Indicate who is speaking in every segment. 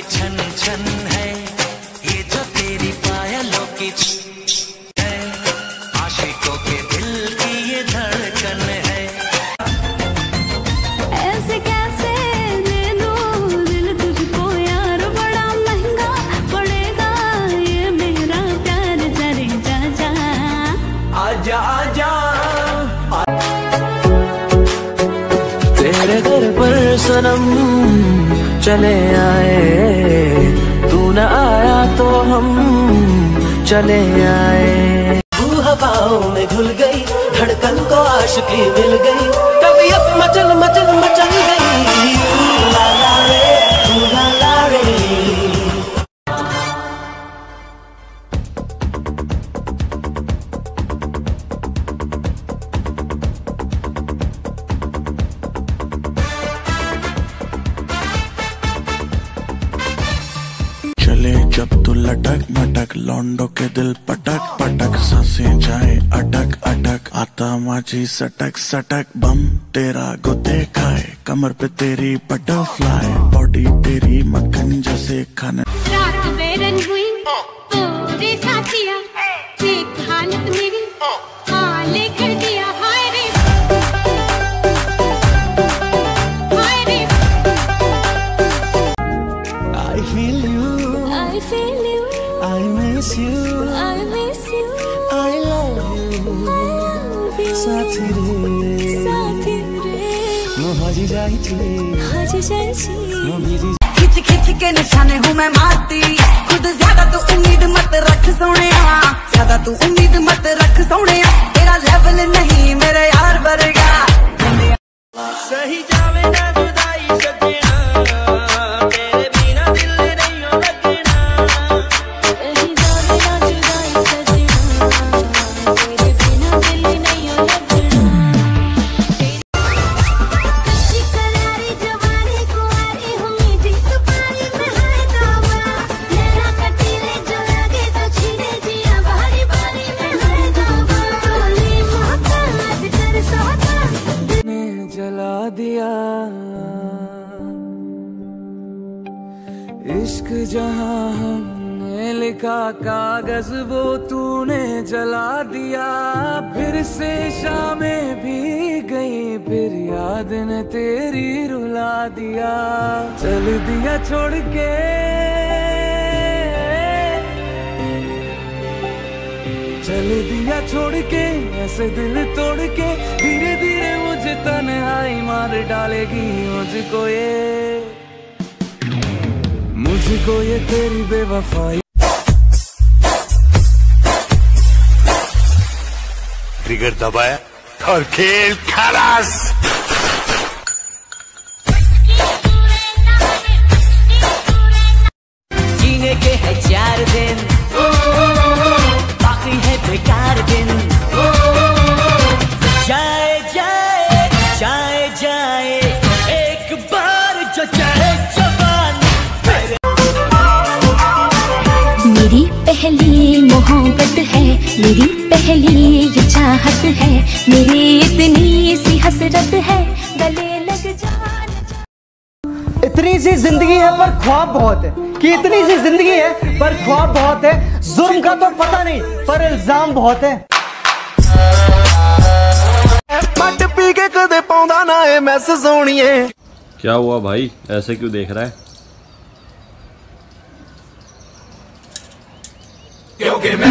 Speaker 1: की छन छन है। ये जो तेरी पायलों की है। आशिकों के दिल की ये धड़कन है।
Speaker 2: ऐसे कैसे दे दूँ दिल तुझको यार? बड़ा महँगा पड़ेगा ये मेरा प्यार जरे जा जा
Speaker 1: आजा आजा। तेरे घर पर सनम चले आए। तू न आया तो हम चले आए। तू हवाओं में घुल गई, धड़कन को आशिकी मिल गई। तबीयत मचल मचल मचल गई।
Speaker 3: मटक लौंडो के दिल पटक पटक, साँसें जाए अटक अटक, आता माझी सटक सटक, बम तेरा गुते खाए, कमर पे तेरी बटरफ्लाई बॉडी तेरी मक्खन जैसे खाने।
Speaker 2: रात बेरन हुई तो साथिया
Speaker 1: I miss you.
Speaker 2: I miss you.
Speaker 1: I love you.
Speaker 2: I love you.
Speaker 1: साथी
Speaker 4: खिच खिच के निशाने हूँ मैं मारती। खुद ज़्यादा तो उम्मीद मत रख सोने ज़्यादा तू उम्मीद मत रख सोने तेरा लेवल नहीं मेरे यार वर्गा।
Speaker 2: सही जावे ना
Speaker 1: इश्क जहाँ हमने लिखा, कागज़ वो तूने जला दिया। फिर से शामें भी गई, फिर याद ने तेरी रुला दिया। चल दिया छोड़ के। चल दिया छोड़ के, ऐसे दिल तोड़ के। धीरे धीरे मुझे तन्हाई मार डालेगी मुझको ये। मुझको ये तेरी बेवफाई
Speaker 5: ट्रिगर दबाया और खेल खलास।
Speaker 1: जीने के है चार दिन। बाकी है बेकार दिन।
Speaker 2: मेरी पहली ये चाहत है। मेरी इतनी सी हसरत है। गले लग जाना
Speaker 6: इतनी सी ज़िंदगी है पर ख्वाब बहुत है। कि इतनी सी ज़िंदगी है पर ख्वाब बहुत है। जुर्म का तो पता नहीं पर इल्ज़ाम बहुत है।
Speaker 1: मट पी के कदे पाਉਂਦਾ ਨਾ ਇਹ ਮੈਸੇਜ ਸੋਣੀਏ
Speaker 7: क्या हुआ भाई? ऐसे क्यों देख रहा है?
Speaker 2: क्योंकि मैं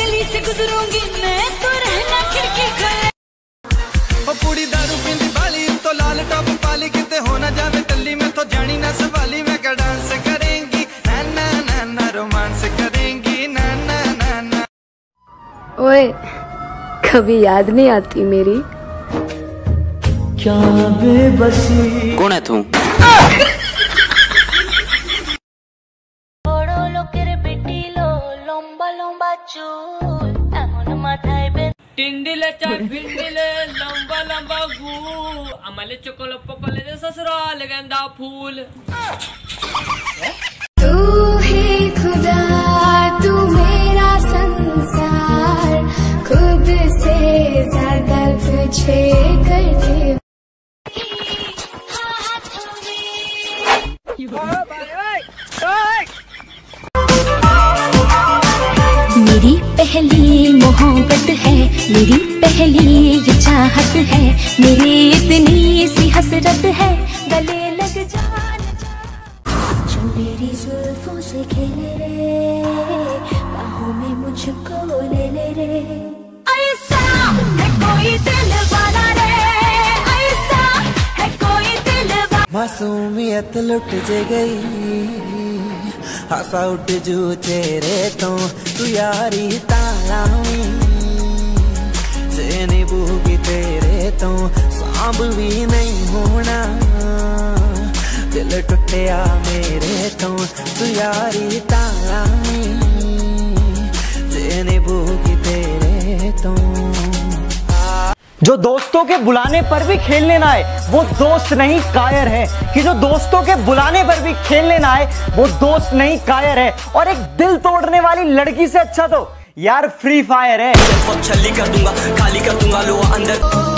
Speaker 2: गली से गुजरूँगी मैं तो रहना खिड़की
Speaker 8: पूरी दारू बाली तो लाल टॉप पाली तल्ली में तो जानी ना सवाली का डांस करेंगी? ना ना ना ना रोमांस करेंगी ना ना ना ना।
Speaker 9: ओए कभी याद नहीं आती मेरी।
Speaker 1: क्या बेबसी।
Speaker 10: कौन है तू?
Speaker 11: टिंडिले चाहे भिंडिले लंबा लंबा गू। अमले चकोल पकोले ससुराल गेंदा फूल।
Speaker 2: पहली मोहब्बत है, मेरी पहली ये चाहत है। मेरी इतनी सी हसरत है, गले लग जो मेरी जुल्फों से खेले रे, बाहों में मुझको ले ले रे।
Speaker 8: मासूमियत लुट ज गई, हसा उठ जू चेहरे तो तू यारी ता लाऊं तेरे तो भी नहीं होना। दिल टुटिया मेरे तो तू यारी बूगी तेरे तो।
Speaker 6: जो दोस्तों के बुलाने पर भी खेलने ना आए, वो दोस्त नहीं कायर है। कि जो दोस्तों के बुलाने पर भी खेलने ना आए, वो दोस्त नहीं कायर है। और एक दिल तोड़ने वाली लड़की से अच्छा तो यार फ्री फायर है।
Speaker 10: छली कर दूँगा खाली कर दूँगा लो अंदर।